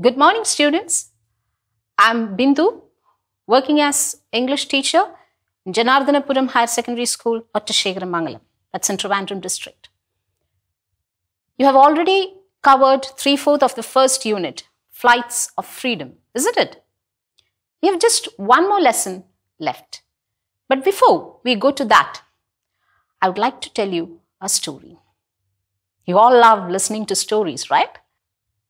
Good morning, students. I'm Bindu, working as English teacher in Janardhanapuram Higher Secondary School, Ottasekharamangalam. That's in Trivandrum district. You have already covered three-fourths of the first unit, Flights of Freedom, isn't it? You have just one more lesson left. But before we go to that, I would like to tell you a story. You all love listening to stories, right?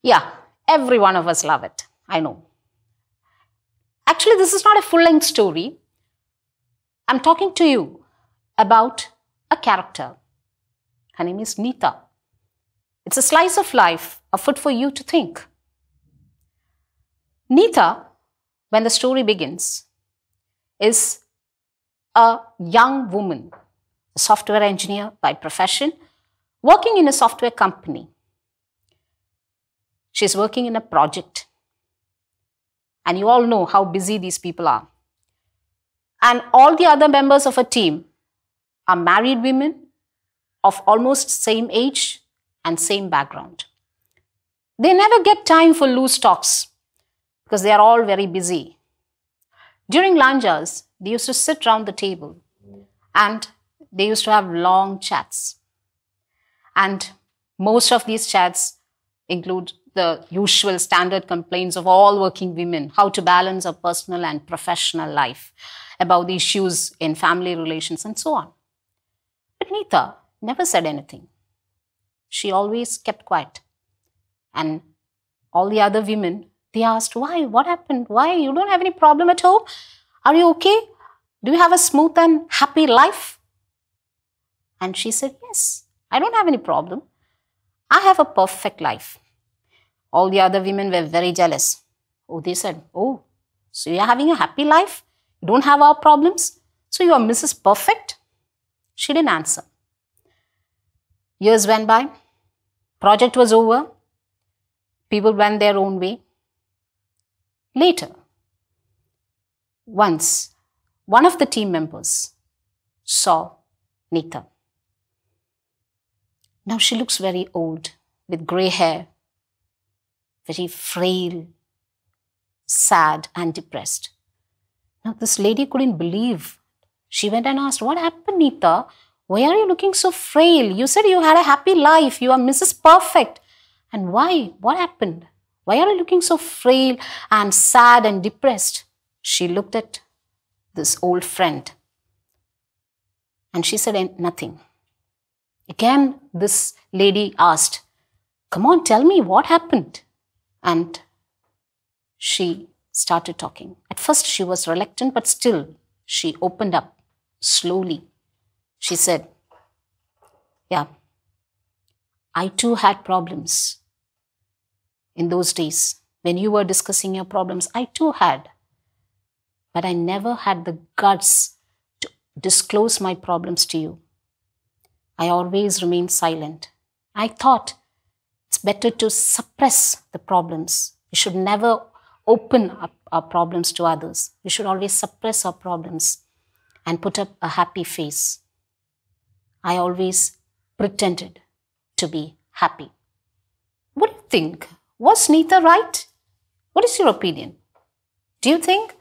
Yeah, every one of us love it. I know. Actually, this is not a full length story. I'm talking to you about a character. Her name is Nita. It's a slice of life, a foot for you to think. Nita, when the story begins, is a young woman, a software engineer by profession, working in a software company. She's working in a project. And you all know how busy these people are. And all the other members of a team are married women of almost same age and same background. They never get time for loose talks because they are all very busy. During lunch hours, they used to sit round the table and they used to have long chats. And most of these chats include the usual standard complaints of all working women how to balance a personal and professional life, about the issues in family relations, and so on. But Nita never said anything. She always kept quiet. And all the other women, they asked, Why? What happened? Why? You don't have any problem at home? Are you okay? Do you have a smooth and happy life? And she said, Yes, I don't have any problem. I have a perfect life. All the other women were very jealous. Oh, they said, Oh, so you're having a happy life? You don't have our problems? So you are Mrs. Perfect? She didn't answer. Years went by. Project was over. People went their own way. Later, once, one of the team members saw Nita. Now she looks very old with grey hair, very frail, sad, and depressed. Now, this lady couldn't believe. She went and asked, What happened, Nita? Why are you looking so frail? You said you had a happy life. You are Mrs. Perfect. And why? What happened? Why are you looking so frail and sad and depressed? She looked at this old friend and she said, Nothing. Again, this lady asked, Come on, tell me what happened. And she started talking. At first, she was reluctant, but still, she opened up slowly. She said, Yeah, I too had problems in those days. When you were discussing your problems, I too had. But I never had the guts to disclose my problems to you. I always remained silent. I thought it's better to suppress the problems. We should never open up our problems to others. We should always suppress our problems and put up a happy face. I always pretended to be happy. What do you think? Was Nita right? What is your opinion? Do you think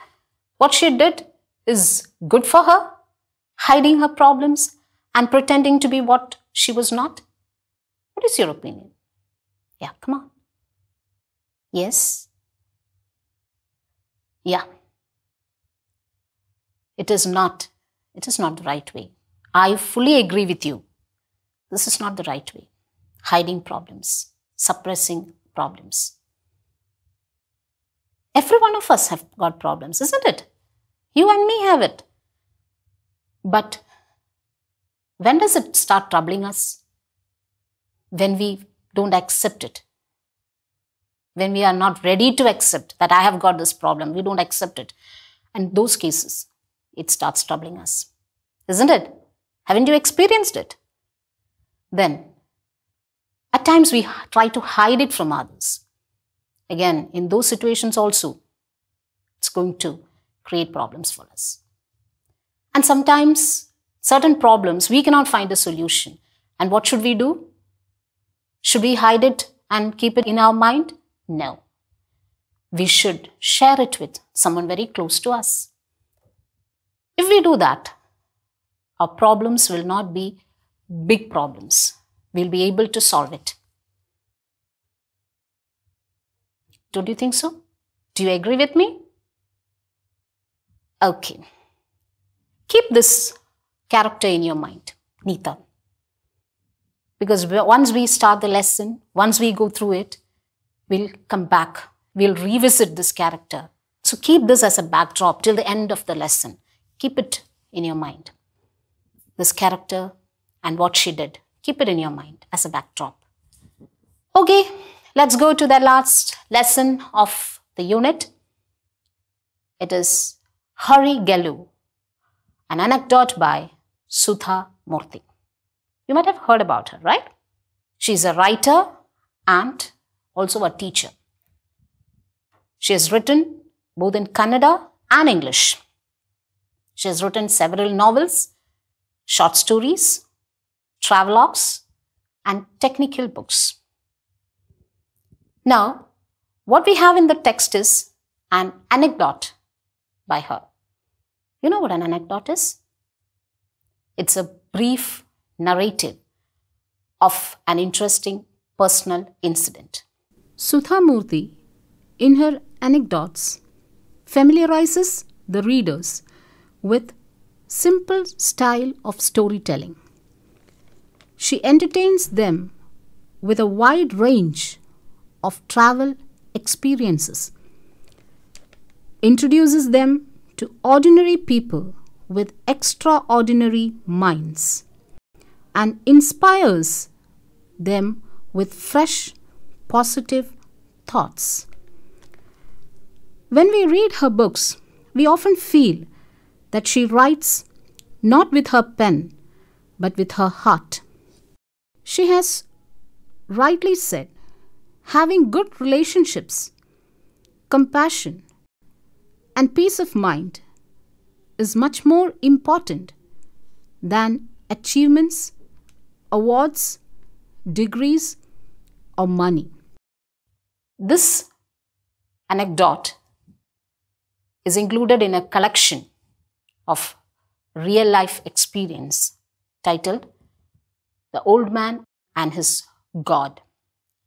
what she did is good for her? Hiding her problems and pretending to be what she was not? What is your opinion? Yeah, come on. Yes? Yeah. It is not. It is not the right way. I fully agree with you. This is not the right way. Hiding problems, suppressing problems. Every one of us have got problems, isn't it? You and me have it. But when does it start troubling us? When we don't accept it. When we are not ready to accept that I have got this problem, we don't accept it. And those cases, it starts troubling us. Isn't it? Haven't you experienced it? Then, at times we try to hide it from others. Again, in those situations also, it's going to create problems for us. And sometimes, certain problems, we cannot find a solution. And what should we do? Should we hide it and keep it in our mind? No. we should share it with someone very close to us. If we do that, our problems will not be big problems. We'll be able to solve it. Don't you think so? Do you agree with me? Okay. Keep this character in your mind, Nita. Because once we start the lesson, once we go through it, we'll come back. We'll revisit this character. So keep this as a backdrop till the end of the lesson. Keep it in your mind. This character and what she did. Keep it in your mind as a backdrop. Okay, let's go to the last lesson of the unit. It is Horigelu, an anecdote by Sudha Murthy. You might have heard about her, right? She's a writer and also a teacher. She has written both in Kannada and English. She has written several novels, short stories, travelogues, and technical books. Now, what we have in the text is an anecdote by her. You know what an anecdote is? It's a brief narrative of an interesting personal incident. Sudha Murthy, in her anecdotes, familiarizes the readers with simple style of storytelling. She entertains them with a wide range of travel experiences, introduces them to ordinary people with extraordinary minds and inspires them with fresh, positive thoughts. When we read her books, we often feel that she writes not with her pen, but with her heart. She has rightly said having good relationships, compassion, and peace of mind is much more important than achievements awards, degrees, or money. This anecdote is included in a collection of real life experience titled The Old Man and His God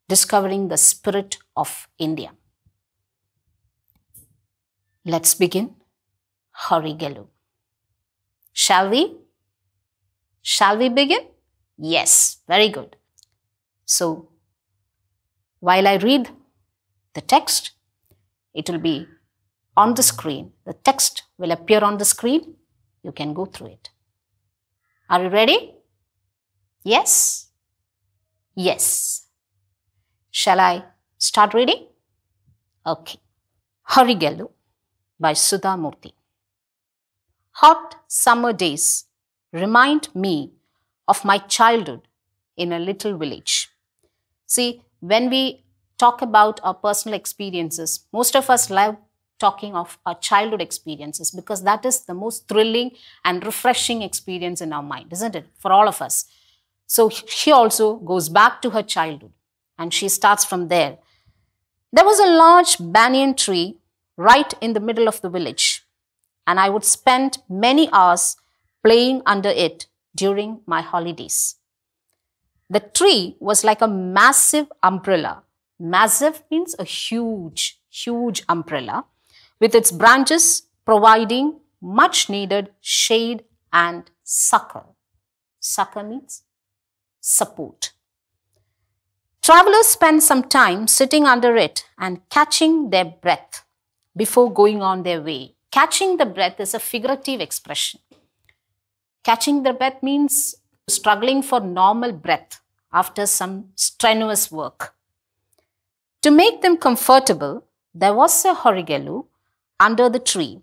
Discovering the Spirit of India. Let's begin. Horigelu. Shall we? Shall we begin? Yes, very good. So, while I read the text, it will be on the screen. The text will appear on the screen. You can go through it. Are you ready? Yes? Yes. Shall I start reading? Okay. Horigelu by Sudha Murthy. Hot summer days remind me of my childhood in a little village. See, when we talk about our personal experiences, most of us love talking of our childhood experiences because that is the most thrilling and refreshing experience in our mind, isn't it? For all of us. So she also goes back to her childhood and she starts from there. There was a large banyan tree right in the middle of the village, and I would spend many hours playing under it during my holidays. The tree was like a massive umbrella. Massive means a huge, huge umbrella with its branches providing much needed shade and succor. Succor means support. Travelers spend some time sitting under it and catching their breath before going on their way. Catching the breath is a figurative expression. Catching the breath means struggling for normal breath after some strenuous work. To make them comfortable, there was a horigelu under the tree.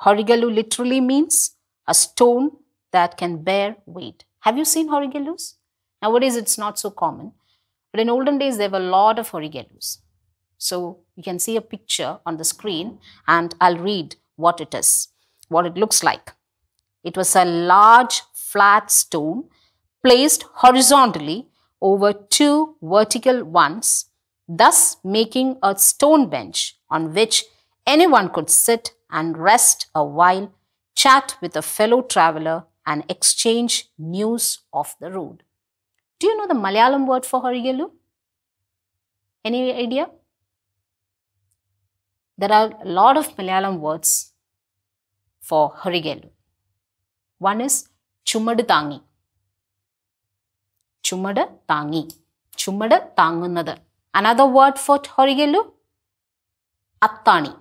Horigelu literally means a stone that can bear weight. Have you seen horigelus? Nowadays it's not so common, but in olden days there were a lot of horigelus. So you can see a picture on the screen and I'll read what it is, what it looks like. It was a large flat stone placed horizontally over two vertical ones, thus making a stone bench on which anyone could sit and rest a while, chat with a fellow traveler, and exchange news of the road. Do you know the Malayalam word for Horigelu? Any idea? There are a lot of Malayalam words for Horigelu. One is Chumadu Tangi. Chumadu Tangi. Chumadu Tangunnadu. Another word for Horigelu? Attani.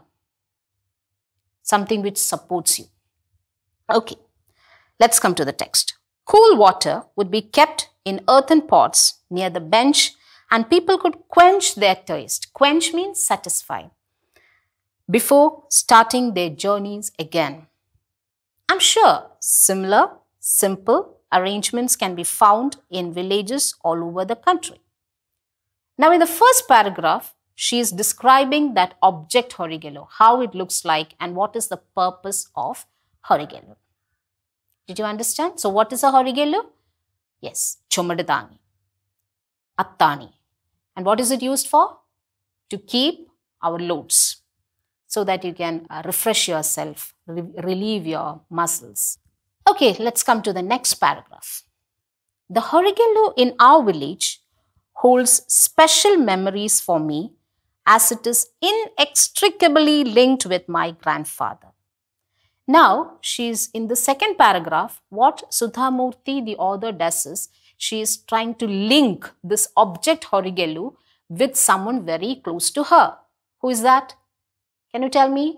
Something which supports you. Okay, let's come to the text. Cool water would be kept in earthen pots near the bench and people could quench their thirst. Quench means satisfy. Before starting their journeys again. I'm sure similar, simple arrangements can be found in villages all over the country. Now, in the first paragraph, she is describing that object horigelo, how it looks like, and what is the purpose of horigelo. Did you understand? So, what is a horigelo? Yes, chomadadani, attani. And what is it used for? To keep our loads so that you can uh, refresh yourself, re relieve your muscles. Okay, let's come to the next paragraph. The Horigelu in our village holds special memories for me as it is inextricably linked with my grandfather. Now, she's in the second paragraph. What Sudha Murthy, the author, does is she is trying to link this object Horigelu with someone very close to her. Who is that? Can you tell me?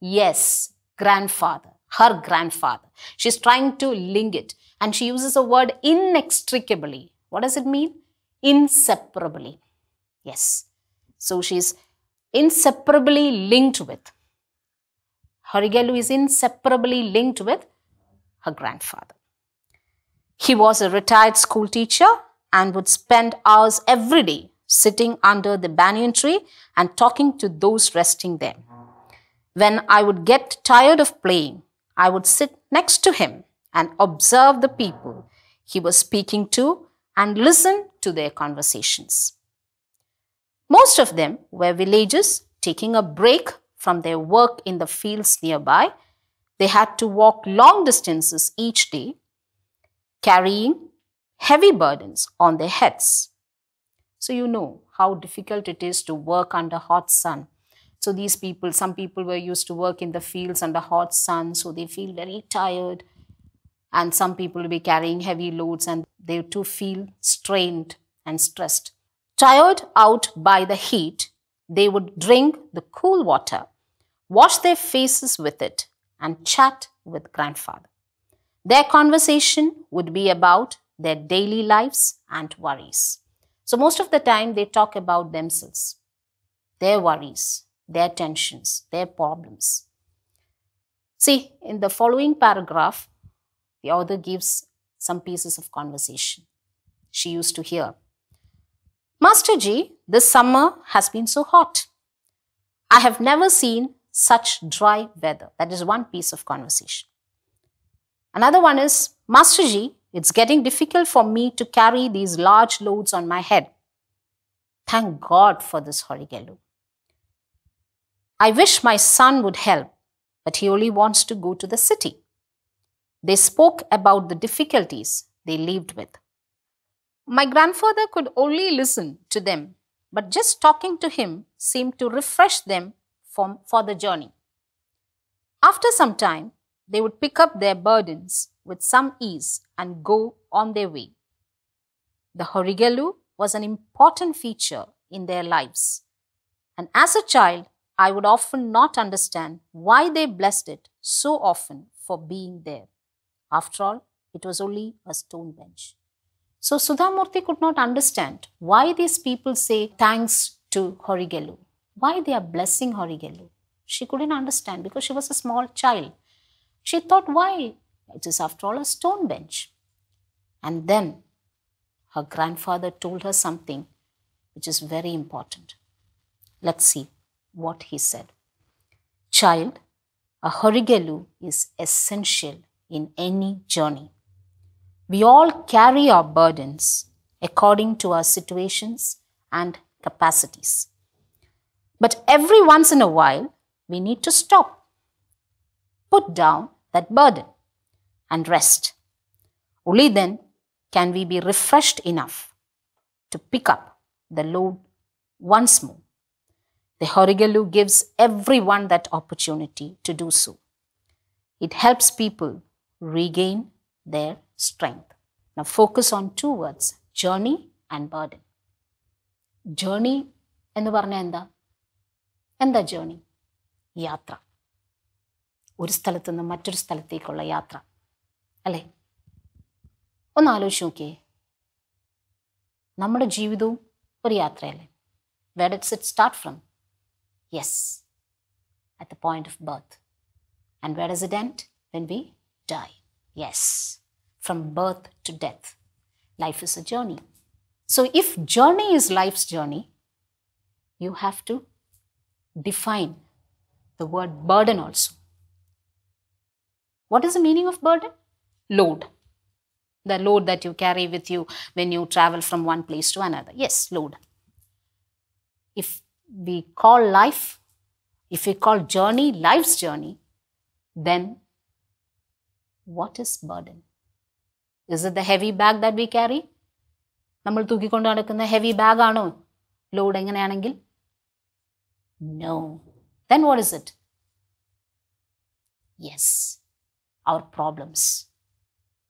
Yes, grandfather, her grandfather. She's trying to link it and she uses a word inextricably. What does it mean? Inseparably. Yes. So she's inseparably linked with. Horigelu is inseparably linked with her grandfather. He was a retired school teacher and would spend hours every day sitting under the banyan tree and talking to those resting there. When I would get tired of playing, I would sit next to him and observe the people he was speaking to and listen to their conversations. Most of them were villagers taking a break from their work in the fields nearby. They had to walk long distances each day, carrying heavy burdens on their heads. So you know how difficult it is to work under hot sun. So these people, some people were used to work in the fields under hot sun, so they feel very tired. And some people will be carrying heavy loads and they too feel strained and stressed. Tired out by the heat, they would drink the cool water, wash their faces with it, and chat with grandfather. Their conversation would be about their daily lives and worries. So, most of the time, they talk about themselves, their worries, their tensions, their problems. See, in the following paragraph, the author gives some pieces of conversation she used to hear. Master Ji, this summer has been so hot. I have never seen such dry weather. That is one piece of conversation. Another one is, Master Ji, it's getting difficult for me to carry these large loads on my head. Thank God for this Horigelu. I wish my son would help, but he only wants to go to the city. They spoke about the difficulties they lived with. My grandfather could only listen to them, but just talking to him seemed to refresh them from, for the journey. After some time, they would pick up their burdens with some ease and go on their way. The Horigelu was an important feature in their lives. And as a child, I would often not understand why they blessed it so often for being there. After all, it was only a stone bench. So Sudha Murthy could not understand why these people say thanks to Horigelu, why they are blessing Horigelu. She couldn't understand because she was a small child. She thought, why? It is after all a stone bench. And then her grandfather told her something which is very important. Let's see what he said. Child, a horigelu is essential in any journey. We all carry our burdens according to our situations and capacities. But every once in a while, we need to stop, put down that burden, and rest. Only then can we be refreshed enough to pick up the load once more. The Horigalu gives everyone that opportunity to do so. It helps people regain their strength. Now, focus on two words journey and burden. Journey എന്ന് പറഞ്ഞാൽ എന്താ എന്താ journey യാത്ര ഒരു സ്ഥലത്തു നിന്ന് മറ്റൊരു സ്ഥലത്തേക്കുള്ള യാത്ര അല്ലേ ഒന്ന് ആലോചിച്ച് നോക്കിയേ നമ്മുടെ ജീവിതവും ഒരു യാത്രയല്ലേ where ഡിറ്റ്സ് it start from Yes, at the point of birth. And where does it end? When we die. Yes, from birth to death. Life is a journey. So, if journey is life's journey, you have to define the word burden also. What is the meaning of burden? Load. The load that you carry with you when you travel from one place to another. Yes, load. If we call life, if we call journey life's journey, then what is burden? Is it the heavy bag that we carry? നമ്മൾ തൂക്കിക്കൊണ്ട് നടക്കുന്ന heavy ബാഗാണോ load എങ്ങനെയാണെങ്കിൽ no then what is it yes our problems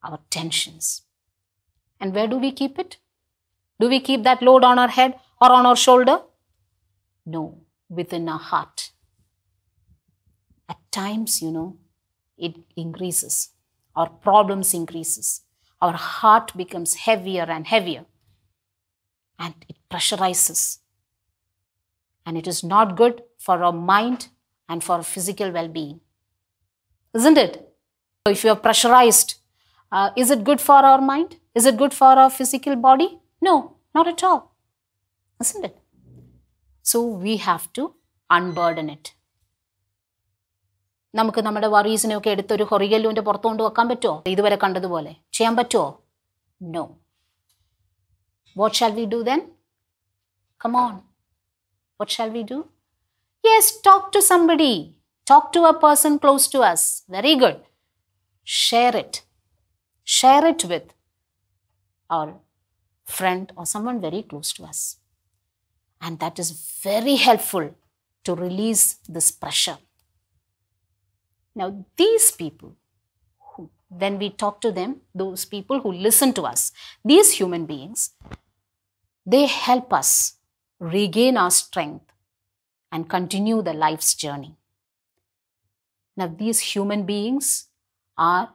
our tensions and where do we keep it do we keep that load on our head or on our shoulder no, within our heart. At times, you know, it increases. Our problems increases. Our heart becomes heavier and heavier. And it pressurizes. And it is not good for our mind and for physical well-being. Isn't it? So if you are pressurized, uh, is it good for our mind? Is it good for our physical body? No, not at all. Isn't it? So we have to unburden it. നമുക്ക് നമ്മുടെ വറീസിനെയൊക്കെ എടുത്തൊരു ഹൊറിയല്ലുവിൻ്റെ പുറത്തു കൊണ്ട് വെക്കാൻ പറ്റുമോ ഇതുവരെ കണ്ടതുപോലെ ചെയ്യാൻ പറ്റുമോ no What shall we do then? Come on. What shall we do? Yes, talk to somebody. Talk to a person close to us. Very good. Share it. Share it with our friend or someone very close to us. And that is very helpful to release this pressure. Now, these people, who, when we talk to them, those people who listen to us, these human beings, they help us regain our strength and continue the life's journey. Now, these human beings are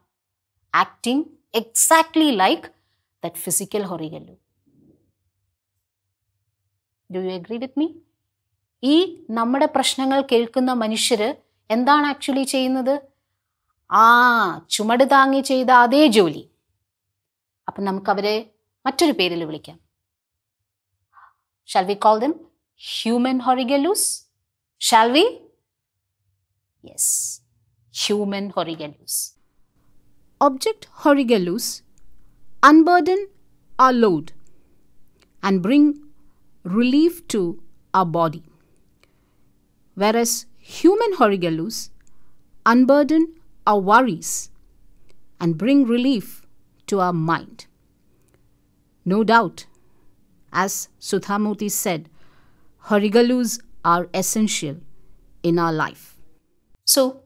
acting exactly like that physical horigalu. Do you agree with me ഈ നമ്മുടെ പ്രശ്നങ്ങൾ കേൾക്കുന്ന മനുഷ്യർ എന്താണ് actually ചെയ്യുന്നത്? ആ ചുമട് താങ്ങി ചെയ്ത അതേ ജോലി. അപ്പം നമുക്ക് അവരെ മറ്റൊരു പേരിൽ വിളിക്കാം. Shall we call them human ഹൊറിഗലൂസ് shall we yes human ഹൊറിഗലൂസ് ഒബ്ജക്ട് ഹൊറിഗലൂസ് അൺബേർഡൻ ആ load and bring relief to our body, whereas human horigelus unburden our worries and bring relief to our mind. No doubt, as Sudha Murthy said, horigalus are essential in our life. So,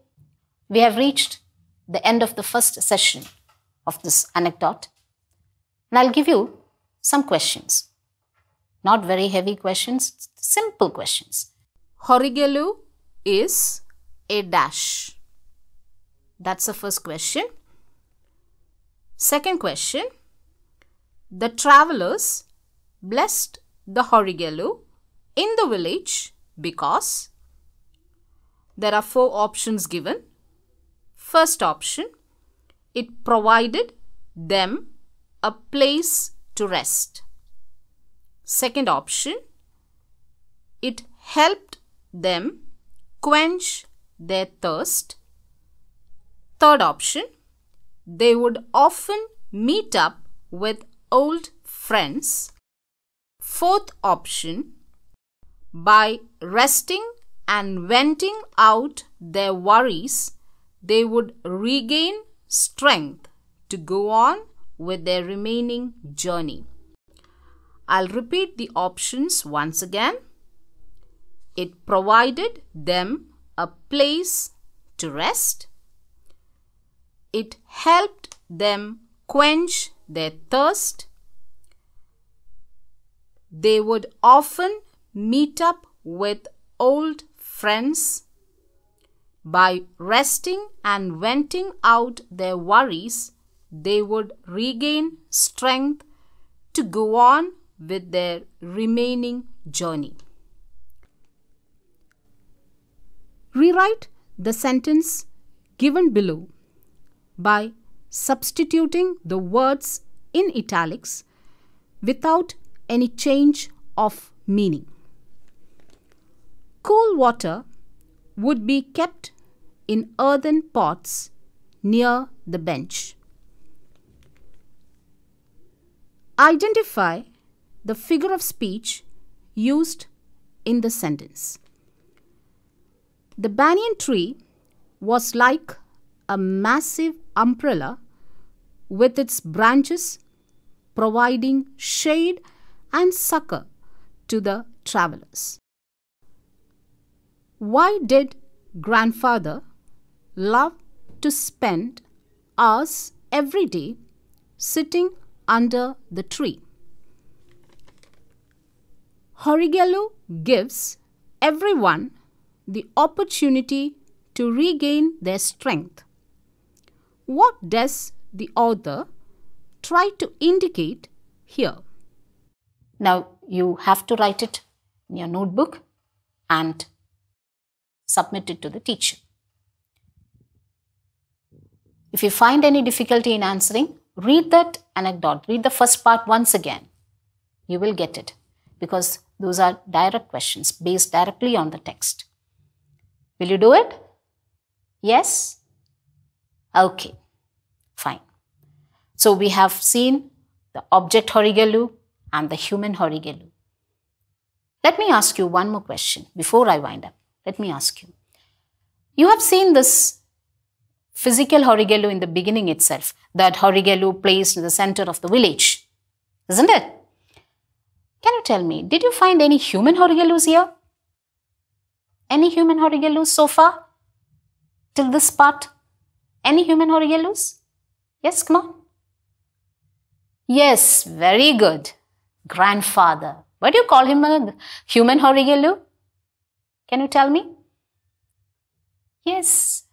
we have reached the end of the first session of this anecdote, and I'll give you some questions. Not very heavy questions, simple questions. Horigalu is a dash. That's the first question. Second question The travelers blessed the Horigalu in the village because there are four options given. First option it provided them a place to rest. Second option it helped them quench their thirst. Third option, they would often meet up with old friends. Fourth option, by resting and venting out their worries, they would regain strength to go on with their remaining journey. I'll repeat the options once again. It provided them a place to rest. It helped them quench their thirst. They would often meet up with old friends. By resting and venting out their worries, they would regain strength to go on with their remaining journey. Rewrite the sentence given below by substituting the words in italics without any change of meaning. Cool water would be kept in earthen pots near the bench. Identify the figure of speech used in the sentence. The banyan tree was like a massive umbrella with its branches providing shade and succor to the travelers. Why did grandfather love to spend hours every day sitting under the tree? Horrigallo gives everyone the opportunity to regain their strength. What does the author try to indicate here? Now you have to write it in your notebook and submit it to the teacher. If you find any difficulty in answering, read that anecdote, read the first part once again. You will get it because those are direct questions based directly on the text. Will you do it? Yes? Okay, fine. So we have seen the object Horrigallo and the human Horrigallo. Let me ask you one more question before I wind up. Let me ask you. You have seen this physical Horrigallo in the beginning itself, that Horrigallo placed in the center of the village, isn't it? Can you tell me, did you find any human Horrigallos here? Any human Horrigallos so far? Till this part? Any human Horrigallos? Yes, come on. Yes, very good. Grandfather. Why do you call him a human Horrigallo? Can you tell me? Yes,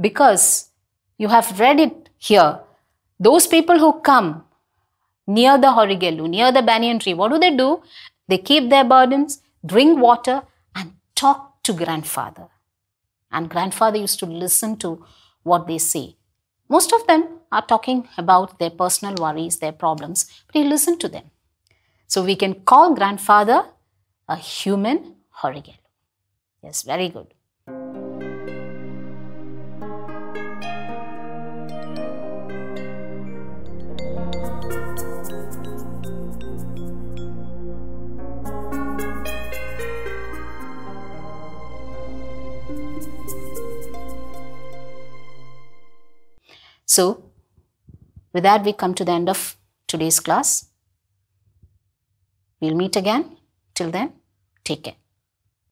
because you have read it here. Those people who come near the Horrigallo, near the banyan tree, what do they do? They keep their burdens, drink water, and talk to grandfather. And grandfather used to listen to what they say. Most of them are talking about their personal worries, their problems, but he listened to them. So we can call grandfather a human Horrigallo. Yes, very good. So, with that, we come to the end of today's class. We'll meet again. Till then, take care.